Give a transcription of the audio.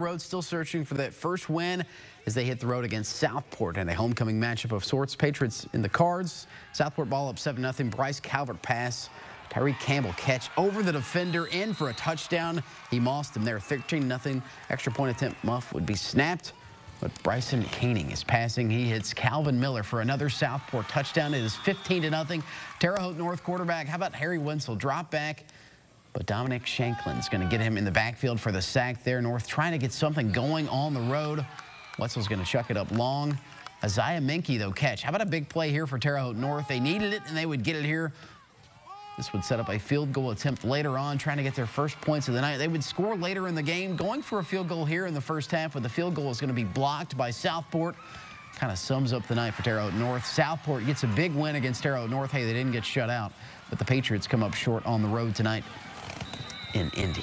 Road still searching for that first win as they hit the road against Southport in a homecoming matchup of sorts. Patriots in the cards. Southport ball up 7-0. Bryce Calvert pass. Tyree Campbell catch over the defender in for a touchdown. He mossed him there 13-0. Extra point attempt muff would be snapped. But Bryson Caning is passing. He hits Calvin Miller for another Southport touchdown. It is 15 to nothing. Terre Haute North quarterback. How about Harry Wenzel drop back? But Dominic Shanklin's going to get him in the backfield for the sack there. North trying to get something going on the road. Wetzel's going to chuck it up long. Isaiah Minky, though, catch. How about a big play here for Terre Haute North? They needed it, and they would get it here. This would set up a field goal attempt later on, trying to get their first points of the night. They would score later in the game, going for a field goal here in the first half, but the field goal is going to be blocked by Southport. Kind of sums up the night for Terre Haute North. Southport gets a big win against Terre Haute North. Hey, they didn't get shut out, but the Patriots come up short on the road tonight in Indy.